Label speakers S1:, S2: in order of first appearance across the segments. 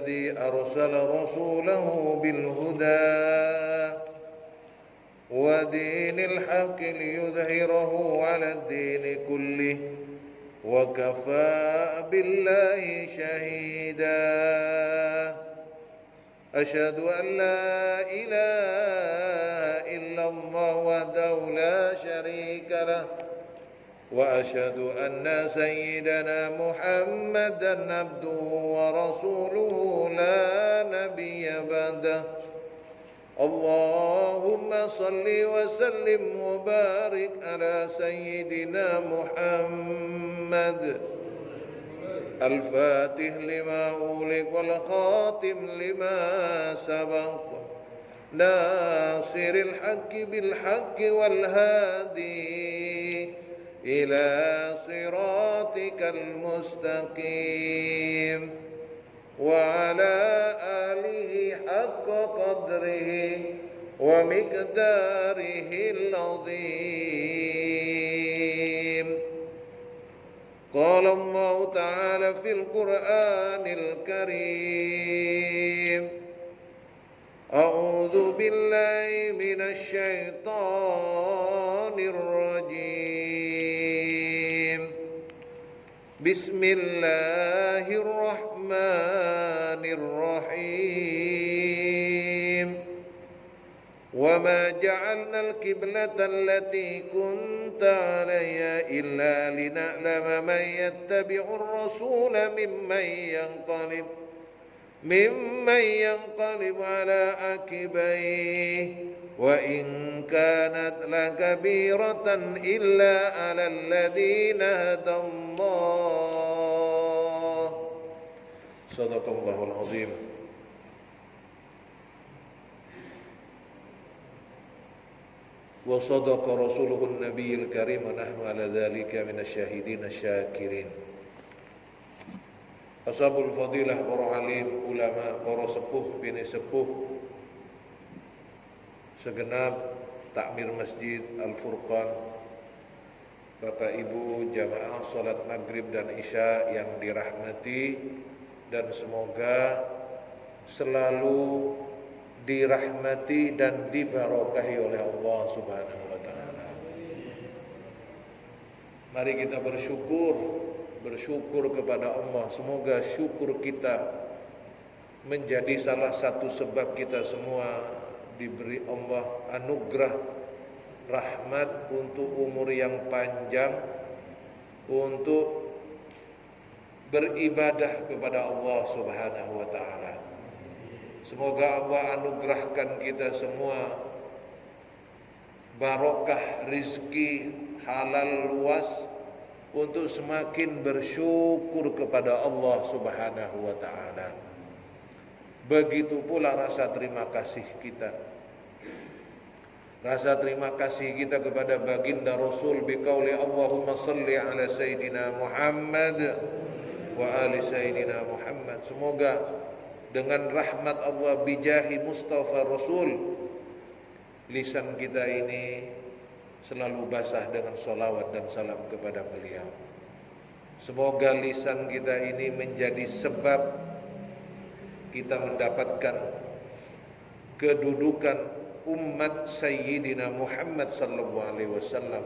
S1: الذي أرسل رسوله بالهدى ودين الحق ليظهره على الدين كله وكفى بالله شهيدا. أشهد أن لا إله إلا الله وحده لا شريك له. وأشهد أن سيدنا محمدا عبده ورسوله لا نبي بعده. اللهم صل وسلم وبارك على سيدنا محمد. الفاتح لما أولك والخاتم لما سبق. ناصر الحق بالحق والهادي إلى صراطك المستقيم وعلى آله حق قدره ومقداره العظيم. قال الله تعالى في القرآن الكريم أعوذ بالله من الشيطان الرجيم. بسم الله الرحمن الرحيم. وما جعلنا القبلة التي كنت عليها إلا لنعلم من يتبع الرسول ممن ينقلب ممن ينقلب على عقبيه. وإن كانت لكبيرة إلا على الذين هدى الله. صدق الله العظيم. وصدق رسوله النبي الكريم ونحن على ذلك من الشاهدين الشاكرين. Ashabul fadilah, para alim, ulama, para sepuh. Segenap takmir masjid Al-Furqan Bapak Ibu jamaah salat maghrib dan isya yang dirahmati Dan semoga selalu dirahmati dan dibarokahi oleh Allah subhanahu wa ta'ala Mari kita bersyukur bersyukur kepada Allah. Semoga syukur kita menjadi salah satu sebab kita semua diberi Allah anugerah rahmat untuk umur yang panjang untuk beribadah kepada Allah Subhanahu wa taala. Semoga Allah anugerahkan kita semua barokah rizki halal luas untuk semakin bersyukur kepada Allah Subhanahu wa taala. Begitu pula rasa terima kasih kita. Rasa terima kasih kita kepada baginda Rasul biqauli Allahumma salli ala sayyidina Muhammad wa ali sayyidina Muhammad. Semoga dengan rahmat Allah bijahi Mustafa Rasul lisan kita ini selalu basah dengan solawat dan salam kepada beliau. Semoga lisan kita ini menjadi sebab kita mendapatkan kedudukan umat Sayyidina Muhammad sallallahu alaihi wasallam.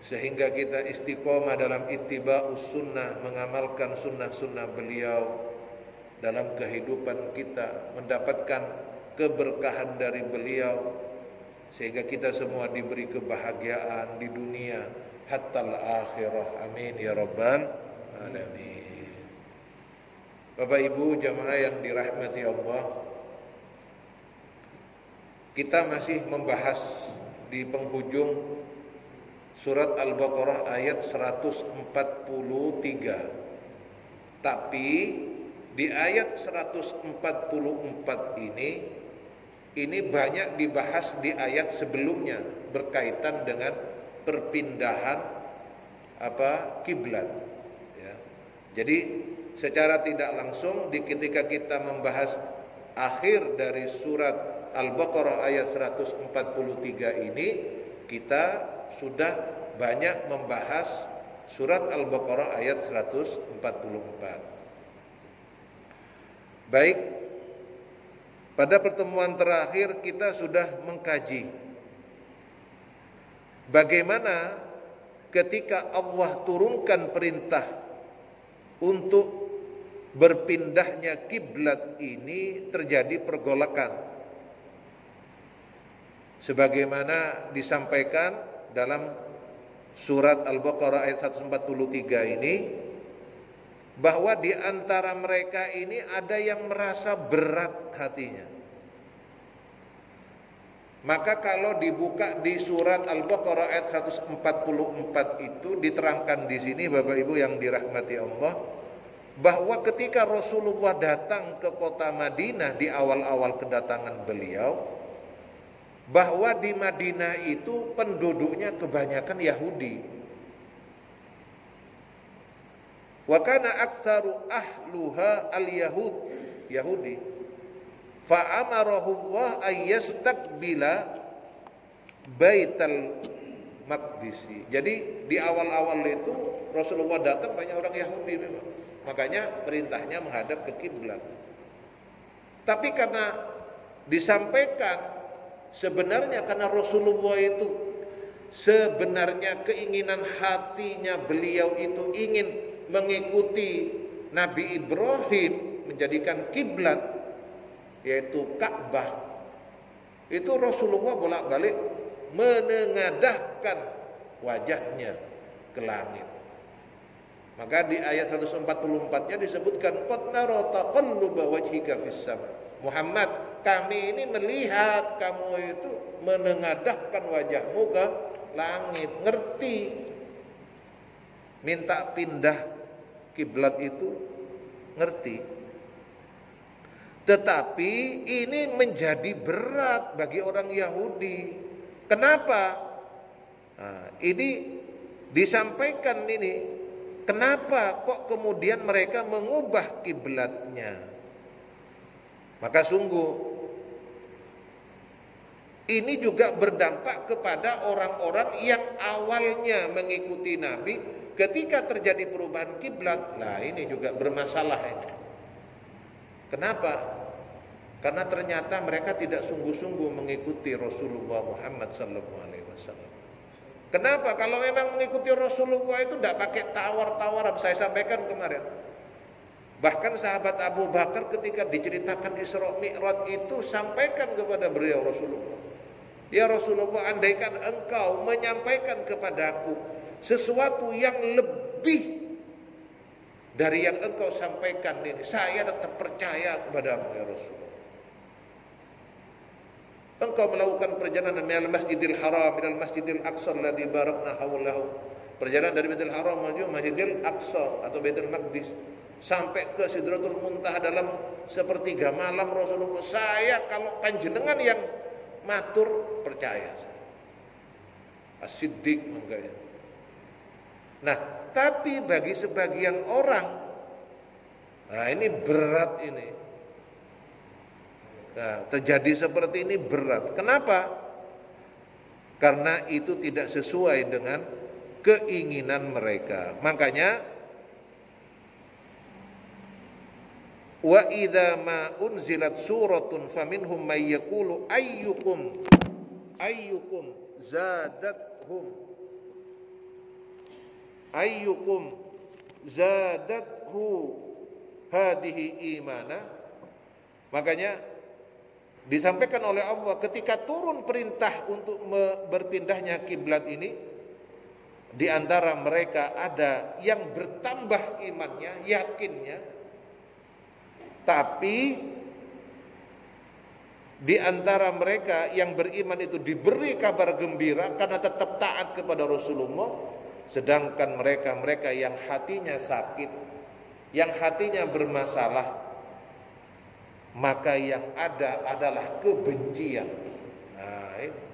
S1: Sehingga kita istiqomah dalam ittiba'us sunnah mengamalkan sunnah-sunnah beliau dalam kehidupan kita mendapatkan keberkahan dari beliau sehingga kita semua diberi kebahagiaan di dunia hatta akhirah amin ya rabbal alamin. Bapak Ibu jamaah yang dirahmati Allah kita masih membahas di penghujung surat Al-Baqarah ayat 143 tapi di ayat 144 ini ini banyak dibahas di ayat sebelumnya berkaitan dengan perpindahan apa kiblat. Ya. Jadi secara tidak langsung di ketika kita membahas akhir dari surat Al-Baqarah ayat 143 ini kita sudah banyak membahas surat Al-Baqarah ayat 144. Baik, pada pertemuan terakhir kita sudah mengkaji bagaimana ketika Allah turunkan perintah untuk berpindahnya kiblat ini terjadi pergolakan sebagaimana disampaikan dalam surat Al-Baqarah ayat 143 ini bahwa di antara mereka ini ada yang merasa berat hatinya. Maka kalau dibuka di surat Al-Baqarah ayat 144 itu diterangkan di sini Bapak Ibu yang dirahmati Allah bahwa ketika Rasulullah datang ke kota Madinah di awal-awal kedatangan beliau bahwa di Madinah itu penduduknya kebanyakan Yahudi. Wa kana aktsaru ahluha al-yahud Yahudi. Fa amarahu Allah ayyastakbila Baitul Maqdisi. Jadi di awal-awal itu Rasulullah datang banyak orang Yahudi memang. Makanya perintahnya menghadap ke kiblat. Tapi karena disampaikan Sebenarnya karena Rasulullah itu sebenarnya keinginan hatinya beliau itu ingin mengikuti Nabi Ibrahim menjadikan kiblat yaitu Ka'bah. Itu Rasulullah bolak-balik menengadahkan wajahnya ke langit. Maka di ayat 144-nya disebutkan qad nara taqalluba wajhika fis sama. Muhammad, kami ini melihat kamu itu menengadahkan wajahmu ke langit, ngerti. Minta pindah kiblat itu ngerti. Tetapi ini menjadi berat bagi orang Yahudi. Kenapa? Nah, ini disampaikan ini. Kenapa kok kemudian mereka mengubah kiblatnya? Maka sungguh ini juga berdampak kepada orang-orang yang awalnya mengikuti Nabi ketika terjadi perubahan kiblat. Nah, ini juga bermasalah. Kenapa? Karena ternyata mereka tidak sungguh-sungguh mengikuti Rasulullah Muhammad SAW. Kenapa? Kalau memang mengikuti Rasulullah itu tidak pakai tawar-tawar, saya sampaikan kemarin. Bahkan sahabat Abu Bakar ketika diceritakan Isra Mi'raj itu sampaikan kepada beliau Rasulullah. Ya Rasulullah, andaikan engkau menyampaikan kepadaku sesuatu yang lebih dari yang engkau sampaikan ini, saya tetap percaya kepadamu ya Rasulullah. Engkau melakukan perjalanan dari Masjidil Haram dari Masjidil Aqsa alladzi barakna hawlahu. Perjalanan dari Masjidil Haram menuju Masjidil Aqsa atau Baitul Maqdis sampai ke Sidratul Muntaha dalam sepertiga malam Rasulullah saya kalau panjenengan yang matur percaya As-Siddiq makanya nah tapi bagi sebagian orang nah ini berat ini. Nah, terjadi seperti ini berat. Kenapa? Karena itu tidak sesuai dengan keinginan mereka. Makanya Wa idza ma unzilat suratun faminhum may yaqulu ayyukum ayyukum zadathum ayyukum zadathu hadhihi imana. Makanya disampaikan oleh Allah ketika turun perintah untuk berpindahnya kiblat ini di antara mereka ada yang bertambah imannya yakinnya tapi di antara mereka yang beriman itu diberi kabar gembira karena tetap taat kepada Rasulullah, sedangkan mereka-mereka yang hatinya sakit, yang hatinya bermasalah, maka yang ada adalah kebencian. Nah.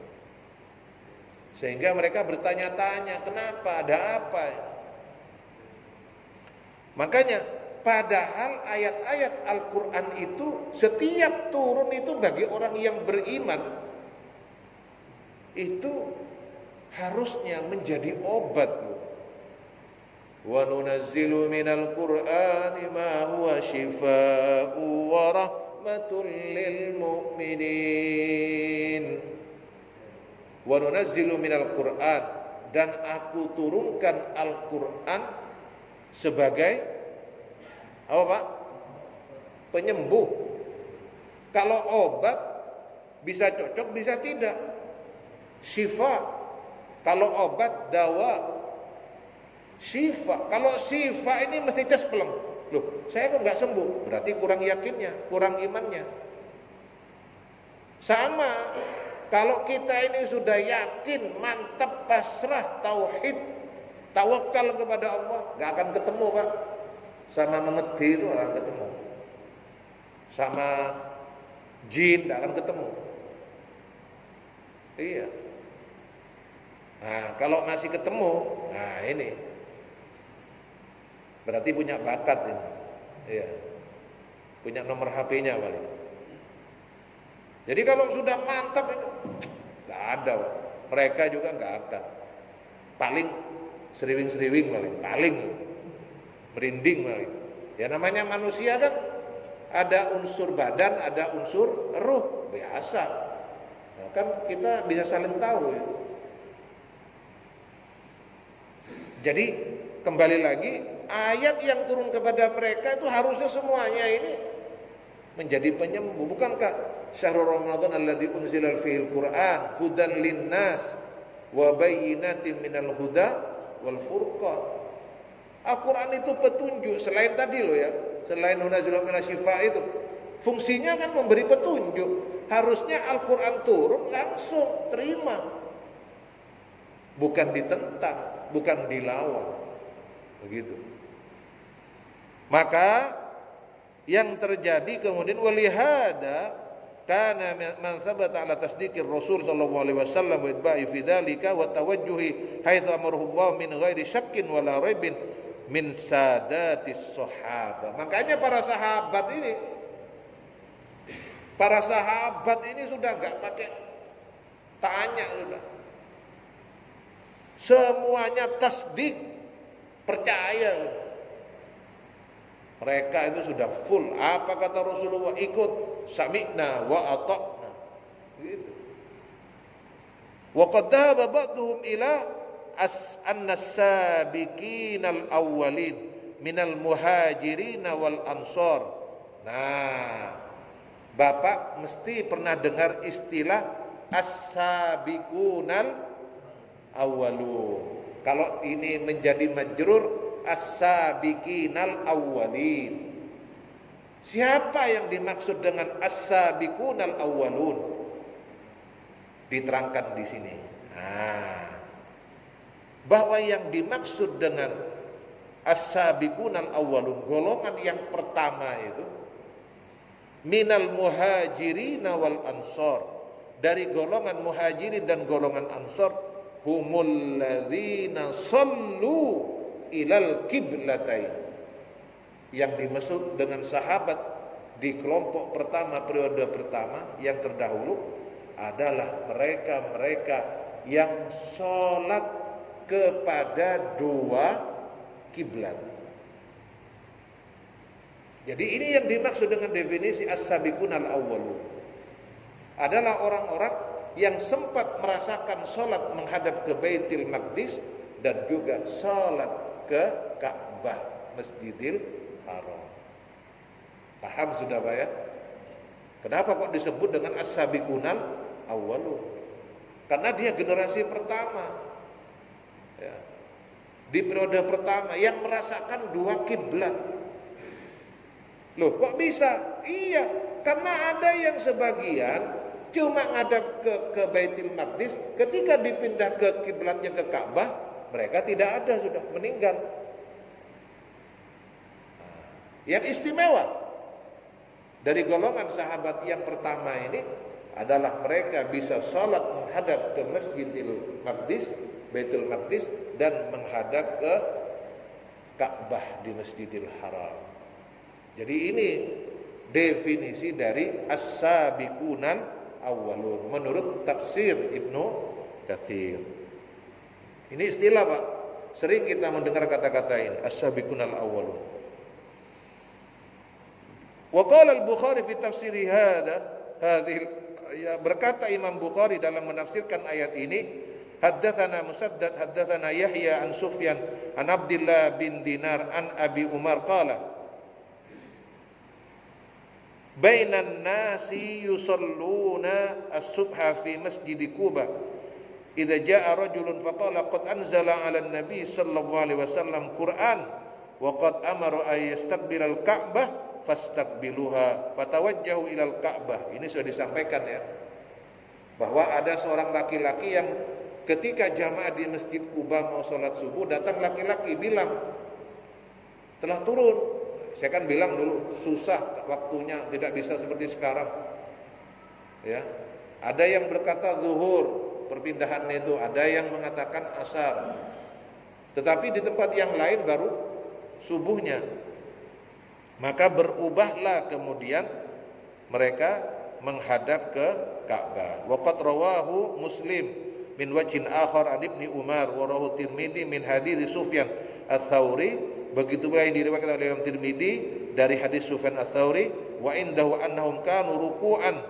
S1: Sehingga mereka bertanya-tanya, kenapa? Ada apa? Makanya Padahal ayat-ayat Al-Quran itu setiap turun itu bagi orang yang beriman itu harusnya menjadi obat. Wa nunazzilu minal Qur'ani ma huwa shifaa'u wa rahmatul lil mu'minin. Wa nunazzilu minal Qur'an dan aku turunkan Al-Qur'an sebagai apa Pak? Penyembuh. Kalau obat bisa cocok, bisa tidak. Syifa. Kalau obat dawa. Syifa. Kalau syifa ini mesti cespleng. Loh, saya kok nggak sembuh? Berarti kurang yakinnya, kurang imannya. Sama, kalau kita ini sudah yakin, mantap, pasrah, tauhid, tawakal kepada Allah, nggak akan ketemu pak sama memedi itu akan ketemu. Sama jin akan ketemu. Iya. Nah kalau masih ketemu nah ini. Berarti punya bakat ini. Iya. Punya nomor HP-nya paling. Jadi kalau sudah mantap itu nggak ada. Mereka juga nggak akan. Paling seriwing-seriwing paling paling merinding malah. Ya namanya manusia kan ada unsur badan, ada unsur ruh, biasa. Nah, kan kita bisa saling tahu ya. Jadi kembali lagi ayat yang turun kepada mereka itu harusnya semuanya ini menjadi penyembuh. Bukankah syahrul Ramadan alladzi unzila fihil Qur'an hudan linnas wa bayyinatin minal huda wal furqan. Al-Quran itu petunjuk selain tadi loh ya, selain nunazilul syifa itu. Fungsinya kan memberi petunjuk. Harusnya Al-Quran turun langsung terima. Bukan ditentang, bukan dilawan. Begitu. Maka yang terjadi kemudian walihada karena man thabata ala tasdiqir Rasul sallallahu alaihi wasallam wa itba'i fi wa tawajjuhi haitsu amaruhu min ghairi syakkin wala raibin min sadatis sahabat. Makanya para sahabat ini para sahabat ini sudah nggak pakai tanya sudah. Semuanya tasdik percaya. Mereka itu sudah full. Apa kata Rasulullah? Ikut sami'na wa ata'na. Gitu. Wa qad ba'dhum ila as annasabiqin al awwalin minal muhajirin wal ansor. Nah, Bapak mesti pernah dengar istilah as-sabiqunal awwalun. Kalau ini menjadi majrur as-sabiqinal awwalin. Siapa yang dimaksud dengan as-sabiqunal awwalun? Diterangkan di sini. Nah, bahwa yang dimaksud dengan as-sabiqunal awwalun golongan yang pertama itu minal muhajirin wal ansor dari golongan muhajirin dan golongan ansor humul ladzina sallu ilal kiblatain yang dimaksud dengan sahabat di kelompok pertama periode pertama yang terdahulu adalah mereka-mereka yang sholat kepada dua kiblat. Jadi ini yang dimaksud dengan definisi as-sabiqun al-awwalun. Adalah orang-orang yang sempat merasakan sholat menghadap ke Baitul Maqdis dan juga sholat ke Ka'bah Masjidil Haram. Paham sudah Pak ya? Kenapa kok disebut dengan as-sabiqunal awwalun? Karena dia generasi pertama ya, di periode pertama yang merasakan dua kiblat. Loh, kok bisa? Iya, karena ada yang sebagian cuma ngadap ke ke Baitul Maqdis, ketika dipindah ke kiblatnya ke Ka'bah, mereka tidak ada sudah meninggal. Yang istimewa dari golongan sahabat yang pertama ini adalah mereka bisa sholat menghadap ke Masjidil Maqdis Baitul Maqdis dan menghadap ke Ka'bah di Masjidil Haram. Jadi ini definisi dari as-sabiqunan awwalun menurut tafsir Ibnu Katsir. Ini istilah Pak. Sering kita mendengar kata-kata ini, as-sabiqunal awwalun. Wa qala al-Bukhari fi tafsir hadha hadhihi ya berkata Imam Bukhari dalam menafsirkan ayat ini Haddatsana Musaddad haddatsana Yahya an Sufyan an Abdullah bin Dinar an Abi Umar qala Bainan nasi yusalluna as-subha fi masjid Kuba Idza jaa rajulun an-nabi sallallahu alaihi wasallam Qur'an wa qad amara ay al-Ka'bah fastaqbiluha fatawajjahu ila al-Ka'bah. Ini sudah disampaikan ya. Bahwa ada seorang laki-laki yang ketika jamaah di Masjid Kuba mau sholat subuh datang laki-laki bilang telah turun. Saya kan bilang dulu susah waktunya tidak bisa seperti sekarang. Ya. Ada yang berkata zuhur, perpindahan itu ada yang mengatakan asar tetapi di tempat yang lain baru subuhnya maka berubahlah kemudian mereka menghadap ke Ka'bah waqad rawahu Muslim min wajhin akhar an Ibni Umar wa rawahu Tirmidzi min hadits Sufyan Ats-Tsauri begitu pula yang diriwayatkan oleh Imam Tirmidzi dari hadis Sufyan Ats-Tsauri wa indahu annahum kanu ruku'an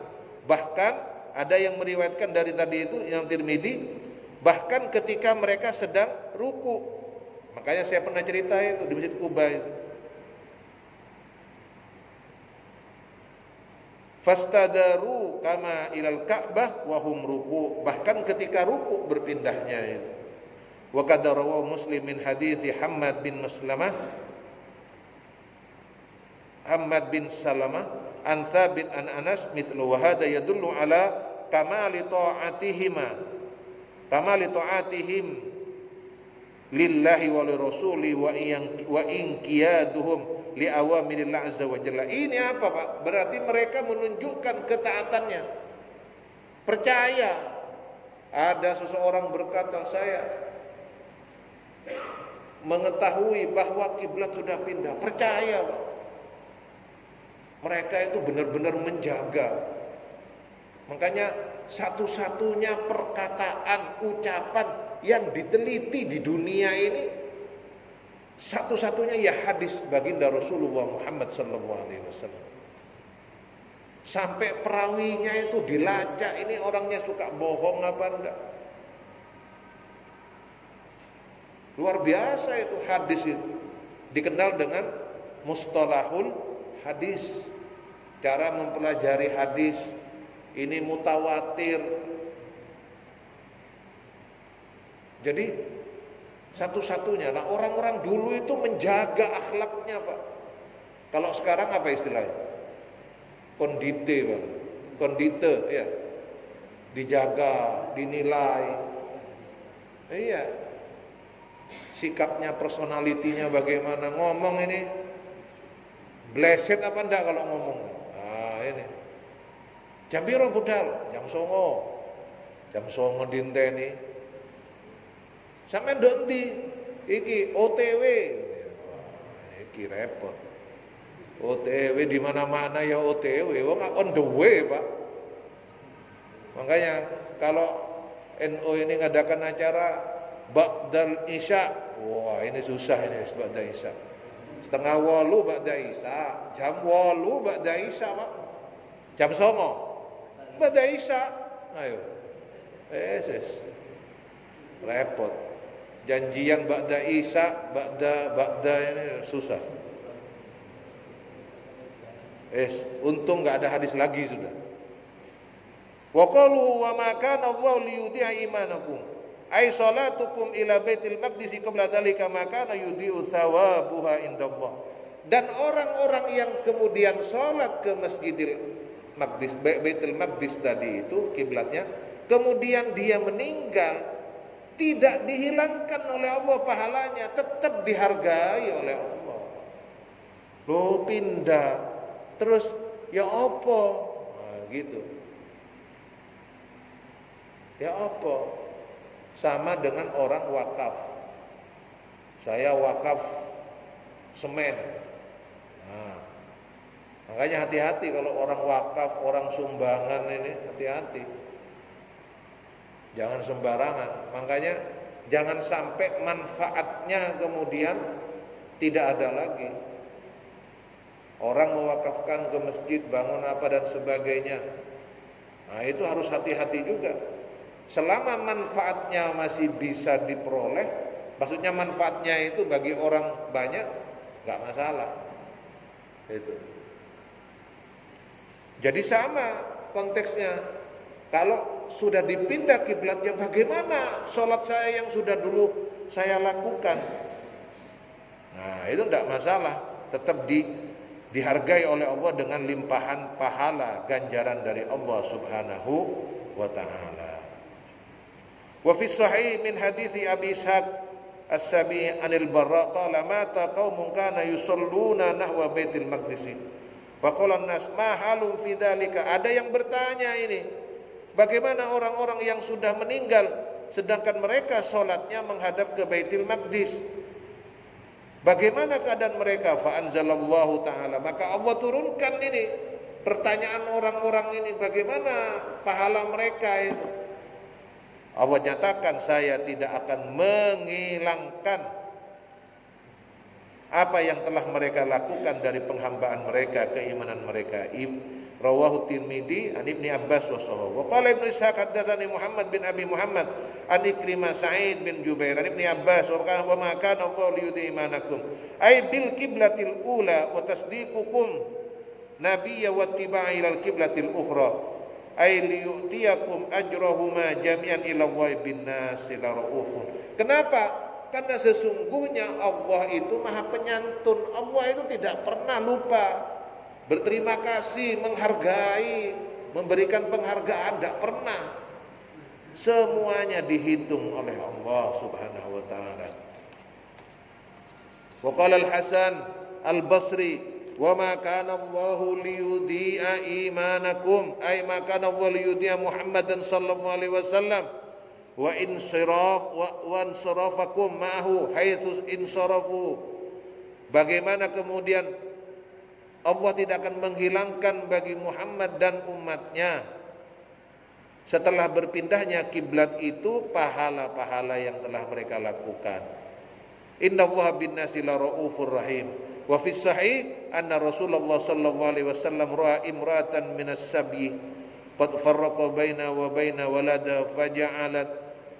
S1: bahkan ada yang meriwayatkan dari tadi itu yang Tirmidzi bahkan ketika mereka sedang ruku. Makanya saya pernah cerita itu di Masjid Kuba itu. Fastadaru kama ilal Ka'bah wa hum ruku. Bahkan ketika ruku berpindahnya itu. Wa kadarawu Muslim min hadithi Hamad bin Muslamah Hamad bin Salamah an Thabit an Anas mithlu wa hada yadullu ala kamali ta'atihima kamali ta'atihim lillahi wa lirasuli wa in wa in qiyaduhum li awamirillah azza wa jalla. Ini apa Pak? Berarti mereka menunjukkan ketaatannya. Percaya. Ada seseorang berkata saya mengetahui bahwa kiblat sudah pindah. Percaya Pak. Mereka itu benar-benar menjaga. Makanya satu-satunya perkataan, ucapan yang diteliti di dunia ini satu-satunya ya hadis baginda Rasulullah Muhammad sallallahu alaihi wasallam. Sampai perawinya itu dilacak ini orangnya suka bohong apa enggak. Luar biasa itu hadis itu. Dikenal dengan mustalahul hadis. Cara mempelajari hadis, ini mutawatir. Jadi satu-satunya. Nah orang-orang dulu itu menjaga akhlaknya pak. Kalau sekarang apa istilahnya? Kondite pak. Kondite ya. Dijaga, dinilai. Iya. Sikapnya, personalitinya bagaimana. Ngomong ini. Blessed apa enggak kalau ngomong? Nah ini. Jam piro budal? Jam songo. Jam songo dinteni. Sampai ndok Iki OTW. iki repot. OTW di mana-mana ya OTW, wong on the way, Pak. Makanya kalau NU ini ngadakan acara Ba'dal Isya, wah ini susah ini Ba'dal Isya. Setengah walu Ba'dal Isya, jam walu Ba'dal Isya, Pak. Jam songo. Bada Isya. Ayo. Eh, yes. Repot. Janjian Ba'da Isya, Ba'da Ba'da ini susah. Es, untung nggak ada hadis lagi sudah. Wa qalu wa ma kana Allah liyudhi'a imanakum. Ai salatukum ila Baitil Maqdis qabla dzalika ma kana yudhi'u thawabuha indallah. Dan orang-orang yang kemudian salat ke Masjidil Maqdis Baitul Maqdis tadi itu kiblatnya kemudian dia meninggal tidak dihilangkan oleh Allah pahalanya tetap dihargai oleh Allah. Lo pindah terus ya apa? Nah, gitu. Ya apa? Sama dengan orang wakaf. Saya wakaf semen. Nah, Makanya hati-hati kalau orang wakaf, orang sumbangan ini hati-hati. Jangan sembarangan. Makanya jangan sampai manfaatnya kemudian tidak ada lagi. Orang mewakafkan ke masjid, bangun apa dan sebagainya. Nah, itu harus hati-hati juga. Selama manfaatnya masih bisa diperoleh, maksudnya manfaatnya itu bagi orang banyak, nggak masalah. Itu. Jadi sama konteksnya. Kalau sudah dipindah kiblatnya bagaimana sholat saya yang sudah dulu saya lakukan? Nah itu tidak masalah, tetap di, dihargai oleh Allah dengan limpahan pahala ganjaran dari Allah Subhanahu wa taala. Wa fi sahih min hadithi Abi Ishaq As-Sabi anil Barra qala mata qaumun kana yusalluna nahwa Baitul Maqdis. Faqala nas ma halu fi Ada yang bertanya ini, bagaimana orang-orang yang sudah meninggal sedangkan mereka sholatnya menghadap ke Baitul Maqdis? Bagaimana keadaan mereka? Fa anzalallahu taala. Maka Allah turunkan ini pertanyaan orang-orang ini bagaimana pahala mereka itu? Allah nyatakan saya tidak akan menghilangkan apa yang telah mereka lakukan dari penghambaan mereka, keimanan mereka. Rawahu Tirmidzi an Ibnu Abbas wa sahabu. Wa qala Ibnu Ishaq haddatsani Muhammad bin Abi Muhammad an Ikrimah Sa'id bin Jubair an Ibnu Abbas wa kana wa ma kana Allah liyudhi imanakum ay bil qiblatil ula wa tasdiqukum nabiyya wa tiba'i ilal qiblatil ukhra ay liyutiyakum ajrahuma jami'an ila wa bin nas la raufun. Kenapa? Karena sesungguhnya Allah itu maha penyantun. Allah itu tidak pernah lupa. Berterima kasih, menghargai, memberikan penghargaan. Tidak pernah. Semuanya dihitung oleh Allah subhanahu wa ta'ala. Wa al-Hasan al-Basri wa ma kana Allah liyudhi'a imanakum ay ma kana Allah liyudhi'a Muhammadan sallallahu alaihi wasallam wa insiraf wa wansarafakum ma'hu haitsu insarafu bagaimana kemudian Allah tidak akan menghilangkan bagi Muhammad dan umatnya setelah berpindahnya kiblat itu pahala-pahala yang telah mereka lakukan. Inna Allah bin nasi la raufur rahim. Wa fi sahih anna Rasulullah sallallahu alaihi wasallam ra'a imratan minas sabyi qad farraqa baina wa baina walada faja'alat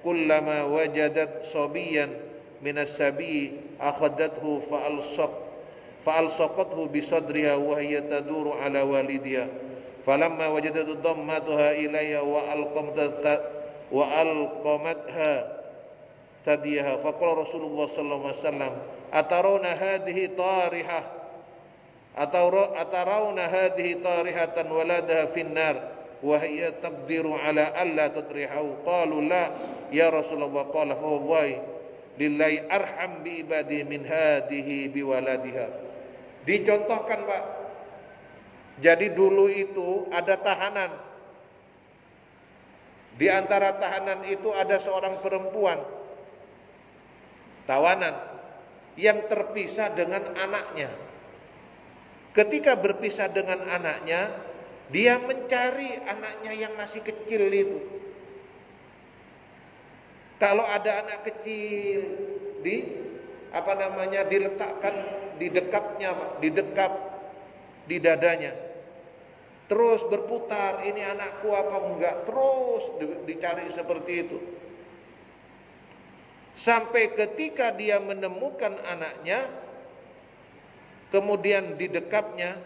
S1: kullama wajadat sabiyan minas sabyi akhadathu fa alsaq فألصقته بصدرها وهي تدور على والدها. فلما وجدت ضمتها إليها وألقمتها ثديها. فقال رسول الله صلى الله عليه وسلم أترون هذه طارحة؟ أترون هذه طارحة ولدها في النار وهي تقدر على ألا تطرحه؟ قالوا لا يا رسول الله. قال فوالله arham bi ibadi min hadihi biwaladiha dicontohkan Pak. Jadi dulu itu ada tahanan. Di antara tahanan itu ada seorang perempuan. Tawanan. Yang terpisah dengan anaknya. Ketika berpisah dengan anaknya dia mencari anaknya yang masih kecil itu. Kalau ada anak kecil di apa namanya diletakkan di dekapnya, di dekap di dadanya. Terus berputar, ini anakku apa enggak? Terus dicari seperti itu. Sampai ketika dia menemukan anaknya, kemudian di dekapnya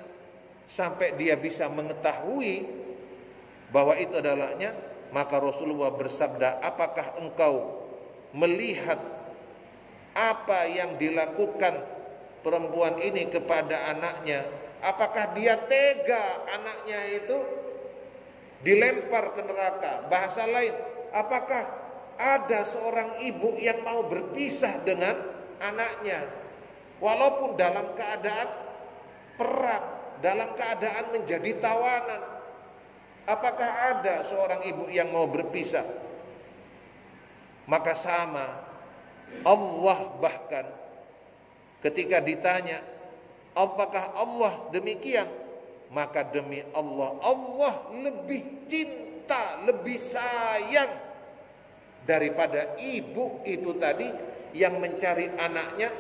S1: sampai dia bisa mengetahui bahwa itu adalahnya maka Rasulullah bersabda apakah engkau melihat apa yang dilakukan perempuan ini kepada anaknya apakah dia tega anaknya itu dilempar ke neraka bahasa lain apakah ada seorang ibu yang mau berpisah dengan anaknya walaupun dalam keadaan perang dalam keadaan menjadi tawanan. Apakah ada seorang ibu yang mau berpisah? Maka sama Allah bahkan ketika ditanya apakah Allah demikian? Maka demi Allah Allah lebih cinta, lebih sayang daripada ibu itu tadi yang mencari anaknya.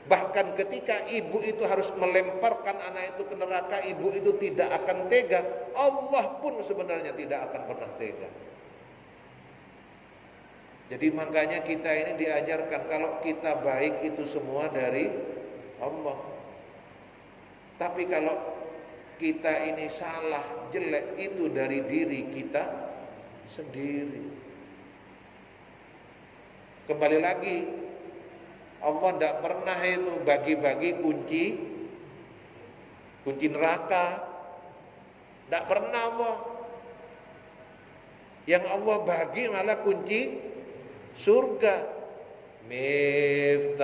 S1: Bahkan ketika ibu itu harus melemparkan anak itu ke neraka ibu itu tidak akan tega. Allah pun sebenarnya tidak akan pernah tega jadi makanya kita ini diajarkan kalau kita baik itu semua dari Allah tapi kalau kita ini salah, jelek itu dari diri kita sendiri. Kembali lagi, Allah tidak pernah itu bagi-bagi kunci kunci neraka. Tidak pernah Allah. Yang Allah bagi malah kunci surga. Miftahul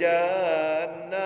S1: jannah